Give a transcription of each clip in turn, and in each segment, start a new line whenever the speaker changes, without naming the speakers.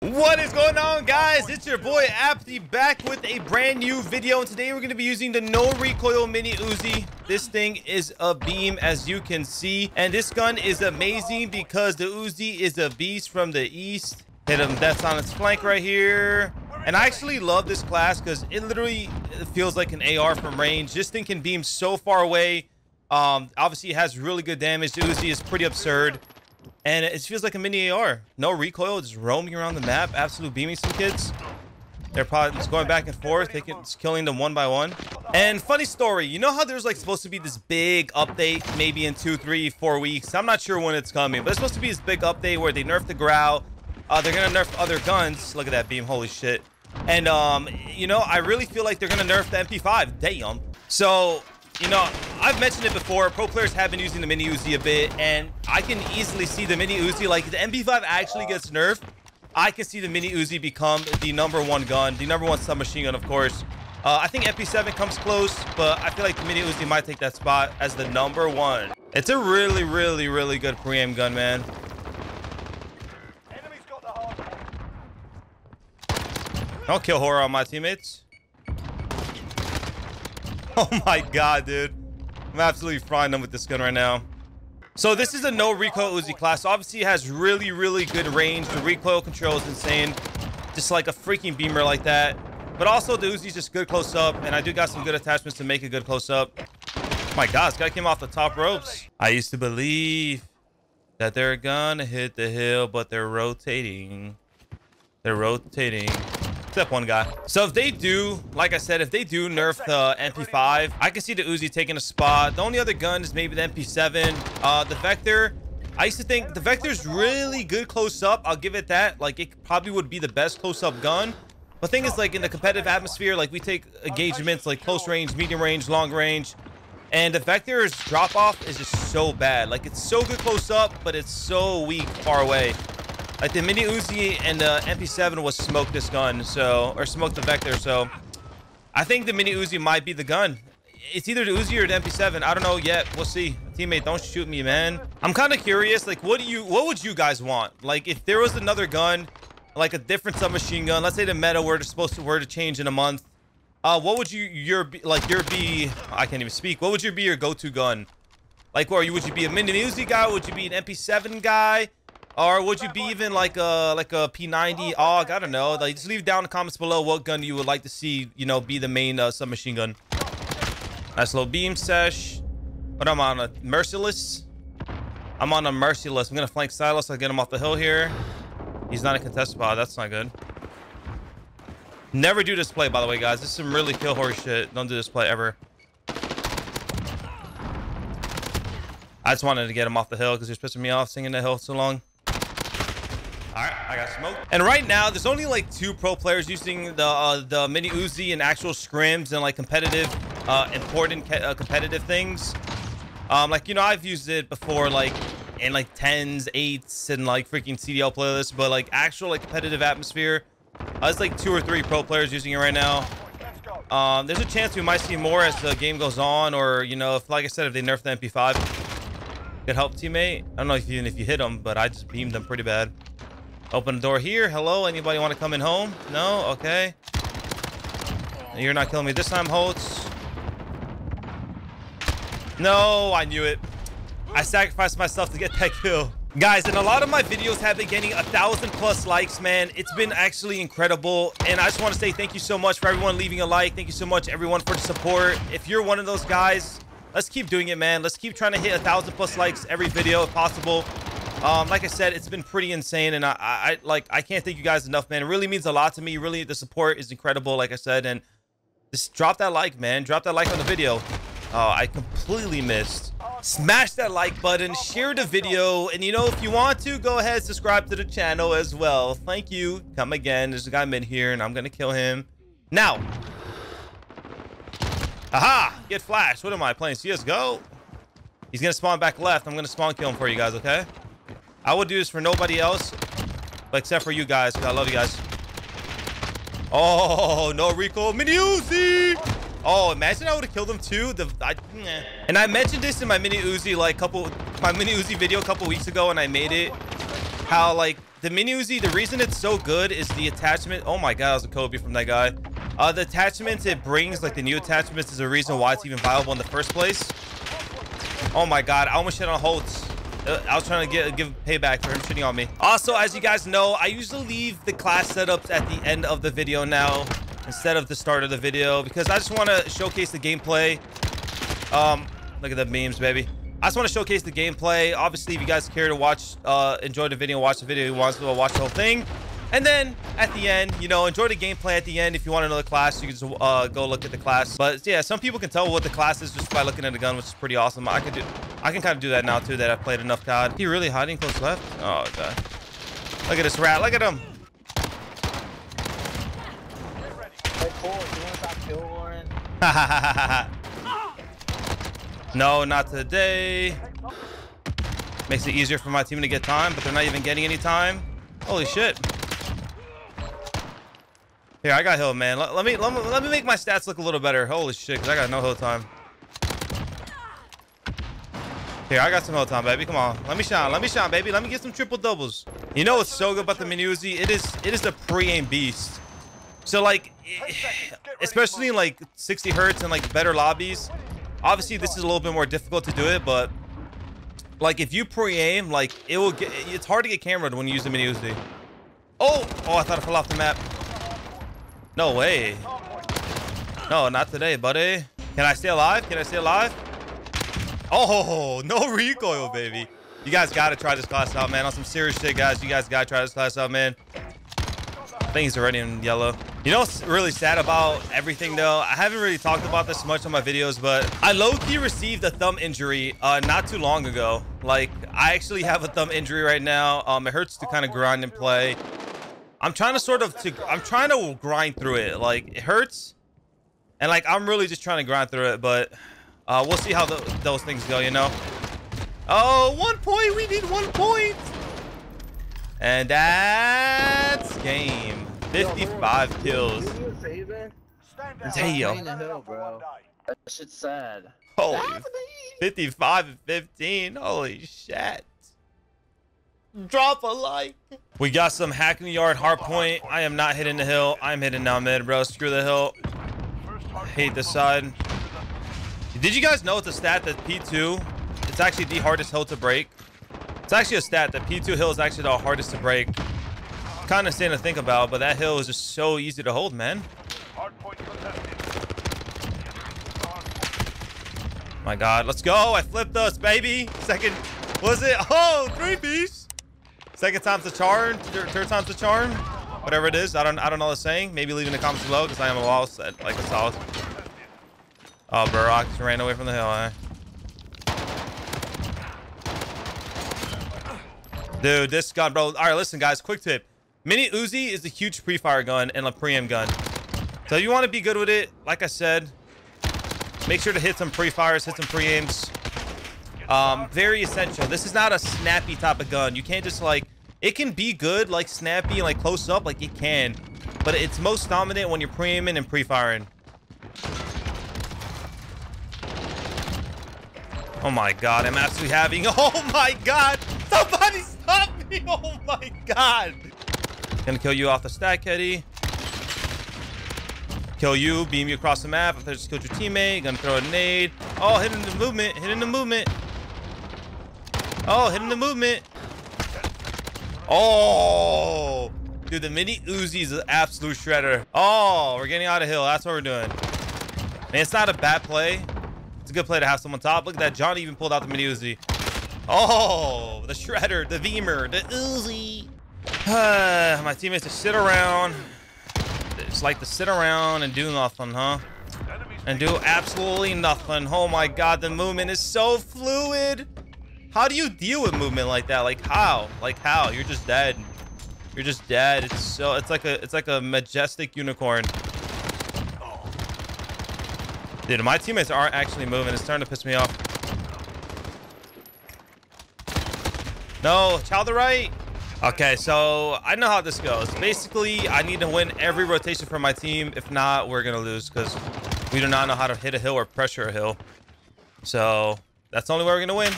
What is going on guys? It's your boy Apathy back with a brand new video and today we're going to be using the no recoil mini Uzi. This thing is a beam as you can see and this gun is amazing because the Uzi is a beast from the east. Hit him that's on its flank right here. And I actually love this class because it literally feels like an AR from range. This thing can beam so far away. Um, obviously it has really good damage. The Uzi is pretty absurd. And it feels like a mini AR. No recoil, just roaming around the map, absolute beaming some kids. They're probably just going back and forth, taking, killing them one by one. And funny story, you know how there's like supposed to be this big update maybe in two, three, four weeks? I'm not sure when it's coming, but it's supposed to be this big update where they nerf the Grau. Uh, they're gonna nerf other guns. Look at that beam, holy shit. And um, you know, I really feel like they're gonna nerf the MP5. Damn. So you know, I've mentioned it before. Pro players have been using the mini Uzi a bit, and I can easily see the mini Uzi, like the MP5 actually gets nerfed. I can see the mini Uzi become the number one gun, the number one submachine gun, of course. Uh, I think MP7 comes close, but I feel like the mini Uzi might take that spot as the number one. It's a really, really, really good pre-aim gun, man. Don't kill horror on my teammates. Oh my god, dude. I'm absolutely frying them with this gun right now. So this is a no recoil Uzi class. Obviously, it has really, really good range. The recoil control is insane. Just like a freaking beamer like that. But also, the Uzi's just good close up. And I do got some good attachments to make a good close up. Oh my god, this guy came off the top ropes. I used to believe that they're gonna hit the hill, but they're rotating. They're rotating. Except one guy. So if they do, like I said, if they do nerf the MP5, I can see the Uzi taking a spot. The only other gun is maybe the MP7. Uh, the Vector, I used to think the Vector's really good close up. I'll give it that. Like, it probably would be the best close up gun. But thing is, like, in the competitive atmosphere, like, we take engagements like close range, medium range, long range. And the Vector's drop off is just so bad. Like, it's so good close up, but it's so weak far away. Like the mini Uzi and the MP7 was smoke this gun, so or smoke the Vector. So I think the mini Uzi might be the gun. It's either the Uzi or the MP7. I don't know yet. We'll see. Teammate, don't shoot me, man. I'm kind of curious. Like, what do you, what would you guys want? Like, if there was another gun, like a different submachine gun. Let's say the meta were to, supposed to were to change in a month. Uh, what would you your like your be? I can't even speak. What would your be your go-to gun? Like, or you would you be a mini Uzi guy? Would you be an MP7 guy? Or would you be even like a like a P90 AUG? I don't know. Like, just leave down in the comments below what gun you would like to see, you know, be the main uh, submachine gun. Nice little beam sesh. But I'm on a merciless. I'm on a merciless. I'm gonna flank Silas. I'll get him off the hill here. He's not a contest spot. That's not good. Never do this play, by the way, guys. This is some really kill horse shit. Don't do this play ever. I just wanted to get him off the hill because he's pissing me off singing the hill so long. All right, I got smoke. And right now, there's only like two pro players using the uh, the mini Uzi and actual scrims and like competitive, uh, important uh, competitive things. Um, like you know, I've used it before, like in like tens, eights, and like freaking CDL playlists, but like actual like competitive atmosphere, uh, there's like two or three pro players using it right now. Um, there's a chance we might see more as the game goes on, or you know, if like I said, if they nerf the MP5, could help teammate. I don't know if you, even if you hit them, but I just beamed them pretty bad. Open the door here. Hello, anybody want to come in home? No? Okay. You're not killing me this time, Holtz. No, I knew it. I sacrificed myself to get that kill. Guys, and a lot of my videos have been getting a thousand plus likes, man. It's been actually incredible. And I just want to say thank you so much for everyone leaving a like. Thank you so much, everyone, for the support. If you're one of those guys, let's keep doing it, man. Let's keep trying to hit a thousand plus likes every video if possible. Um, like I said, it's been pretty insane, and I, I, like I can't thank you guys enough, man. It really means a lot to me. Really, the support is incredible, like I said, and just drop that like, man. Drop that like on the video. Oh, I completely missed. Smash that like button, share the video, and you know, if you want to, go ahead, subscribe to the channel as well. Thank you. Come again. There's a guy in here, and I'm gonna kill him now. Aha! Get flashed. What am I playing? CSGO? He's gonna spawn back left. I'm gonna spawn kill him for you guys, okay? I would do this for nobody else, except for you guys, because I love you guys. Oh, no recoil. Mini Uzi! Oh, imagine I would have killed him too. The I, And I mentioned this in my Mini Uzi like couple, my Mini Uzi video a couple weeks ago, and I made it. how like the mini Uzi, the reason it's so good is the attachment. Oh my god, that was a Kobe from that guy. Uh, the attachments it brings, like the new attachments, is a reason why it's even viable in the first place. Oh my god, I almost hit on Holtz. Uh, I was trying to get give payback for him shooting on me. Also, as you guys know, I usually leave the class setups at the end of the video now instead of the start of the video because I just want to showcase the gameplay. Um, look at the memes, baby. I just want to showcase the gameplay. Obviously, if you guys care to watch, uh, enjoy the video, watch the video, who wants to watch the whole thing. And then at the end, you know, enjoy the gameplay at the end. If you want another class, you can just uh, go look at the class. But yeah, some people can tell what the class is just by looking at the gun, which is pretty awesome. I can do, I can kind of do that now too. That I've played enough COD. He really hiding close left. Oh god. Look at this rat. Look at him. no, not today. Makes it easier for my team to get time, but they're not even getting any time. Holy shit. Here, I got hill, man. Let, let, me, let me let me make my stats look a little better. Holy shit, because I got no hill time. Here, I got some hill time, baby. Come on. Let me shine. Let me shine, baby. Let me get some triple doubles. You know what's so good about the Mini Uzi? It is it is a pre-aim beast. So like, especially in like 60 hertz and like better lobbies. Obviously, this is a little bit more difficult to do it, but like if you pre-aim, like it will get. It's hard to get cameraed when you use the Mini Uzi. Oh, oh! I thought I fell off the map. No way. No, not today, buddy. Can I stay alive? Can I stay alive? Oh, no recoil, baby. You guys got to try this class out, man. On some serious shit, guys. You guys got to try this class out, man. I think he's already in yellow. You know what's really sad about everything, though? I haven't really talked about this much on my videos, but I low-key received a thumb injury uh, not too long ago. Like, I actually have a thumb injury right now. Um, It hurts to kind of grind and play. I'm trying to sort of to I'm trying to grind through it. Like it hurts, and like I'm really just trying to grind through it. But uh, we'll see how the, those things go. You know. Oh, one point. We need one point. And that's game. 55 kills. Damn.
That shit's sad.
Holy. 55 and 15. Holy shit. Drop a like. We got some Hackney Yard hard point. I am not hitting the hill. I'm hitting now mid, bro. Screw the hill. I hate this side. Did you guys know it's a stat that P2, it's actually the hardest hill to break? It's actually a stat that P2 hill is actually the hardest to break. Kind of insane to think about, but that hill is just so easy to hold, man. My God, let's go. I flipped us, baby. Second, was it? Oh, three piece. Second time's the charm. Third time's the charm. Whatever it is. I don't I don't know the saying. Maybe leave in the comments below because I am a lost at like a solid. Oh, Barack just ran away from the hill, eh? Dude, this gun, bro. All right, listen, guys. Quick tip. Mini Uzi is a huge pre-fire gun and a pre-aim gun. So you want to be good with it, like I said, make sure to hit some pre-fires, hit some pre-aims. Um, very essential. This is not a snappy type of gun. You can't just like, it can be good, like snappy, and like close up, like it can. But it's most dominant when you're pre-aiming and pre-firing. Oh my god, I'm absolutely having, oh my god! Somebody stop me! Oh my god! Gonna kill you off the stack, Eddie. Kill you, beam you across the map. If I just killed your teammate, gonna throw a nade. Oh, hitting the movement, hitting the movement. Oh, hitting the movement. Oh, dude, the mini Uzi is an absolute shredder. Oh, we're getting out of hill. That's what we're doing. Man, it's not a bad play. It's a good play to have someone top. Look at that. John even pulled out the mini Uzi. Oh, the shredder, the Veemer, the Uzi. My teammates just sit around. It's like to sit around and do nothing, huh? And do absolutely nothing. Oh my god, the movement is so fluid. How do you deal with movement like that? Like how? Like how? You're just dead. You're just dead. It's so it's like a it's like a majestic unicorn. Dude, my teammates aren't actually moving. It's starting to piss me off. No, child the right. Okay, so I know how this goes. Basically, I need to win every rotation for my team. If not, we're gonna lose because we do not know how to hit a hill or pressure a hill. So that's the only way we're gonna win.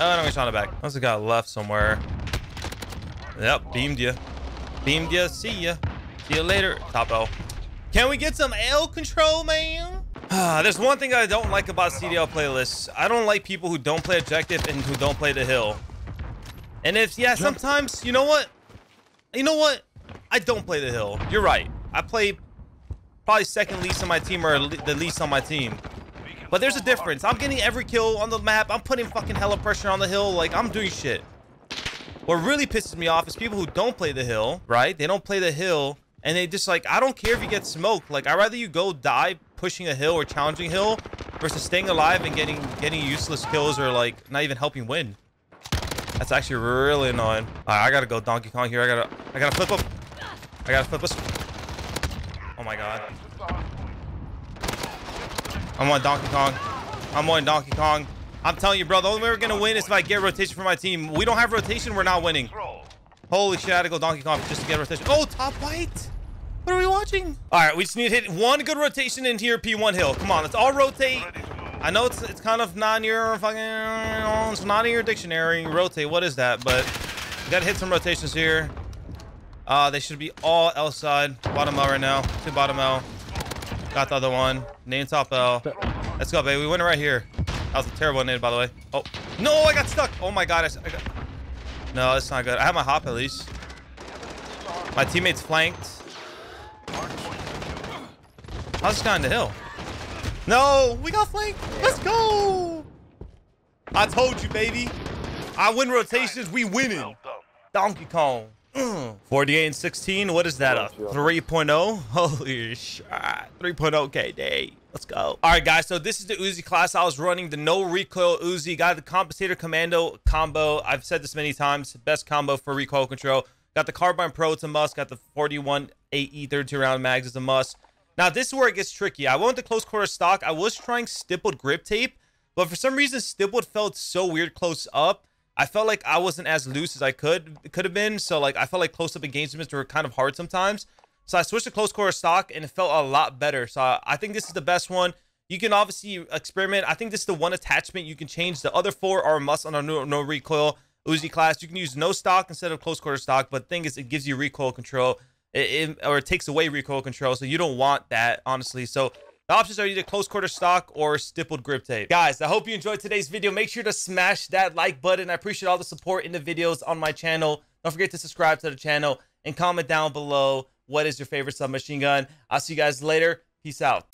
Oh, no, he's on the back. Must have got left somewhere. Yep, beamed you. Beamed you. See ya. See you later. Top L. Can we get some L control, man? There's one thing I don't like about CDL playlists. I don't like people who don't play objective and who don't play the hill. And if, yeah, sometimes, you know what? You know what? I don't play the hill. You're right. I play probably second least on my team or the least on my team. But there's a difference. I'm getting every kill on the map. I'm putting fucking hella pressure on the hill. Like, I'm doing shit. What really pisses me off is people who don't play the hill, right? They don't play the hill, and they just like, I don't care if you get smoked. Like, I'd rather you go die pushing a hill or challenging hill versus staying alive and getting getting useless kills or like not even helping win. That's actually really annoying. Right, I gotta go Donkey Kong here. I gotta I gotta flip up. I gotta flip us. Oh my god. I'm on Donkey Kong. I'm on Donkey Kong. I'm telling you, bro, the only way we're gonna win is if I get rotation for my team. We don't have rotation, we're not winning. Holy shit, I to go Donkey Kong just to get rotation. Oh, top white. What are we watching? All right, we just need to hit one good rotation in here, P1 hill. Come on, let's all rotate. I know it's it's kind of not in your fucking it's not in your dictionary. Rotate, what is that? But we gotta hit some rotations here. Uh, they should be all L side. Bottom L right now. Two bottom L. Got the other one. Name top L. Let's go, baby. We win right here. That was a terrible nade, by the way. Oh, no, I got stuck. Oh my god. I, I got... No, it's not good. I have my hop at least. My teammates flanked. How's this guy on the hill? No, we got flanked. Let's go. I told you, baby. I win rotations. We winning. Donkey Kong. Mm. 48 and 16. What is that? A 3.0? Holy shit. 3.0 KD. Let's go. All right, guys. So this is the Uzi class. I was running the no recoil Uzi. Got the compensator commando combo. I've said this many times. Best combo for recoil control. Got the carbine pro. It's a must. Got the 41 AE 32 round mags. It's a must. Now this is where it gets tricky. I went to close quarter stock. I was trying stippled grip tape, but for some reason stippled felt so weird close up I felt like I wasn't as loose as I could could have been. So like I felt like close up engagements were kind of hard sometimes. So I switched to close quarter stock and it felt a lot better. So I think this is the best one. You can obviously experiment. I think this is the one attachment you can change. The other four are must on a no, no recoil Uzi class. You can use no stock instead of close quarter stock. But thing is, it gives you recoil control. It, it, or it takes away recoil control. So you don't want that, honestly. So the options are either close quarter stock or stippled grip tape. Guys, I hope you enjoyed today's video. Make sure to smash that like button. I appreciate all the support in the videos on my channel. Don't forget to subscribe to the channel and comment down below what is your favorite submachine gun. I'll see you guys later. Peace out.